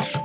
you.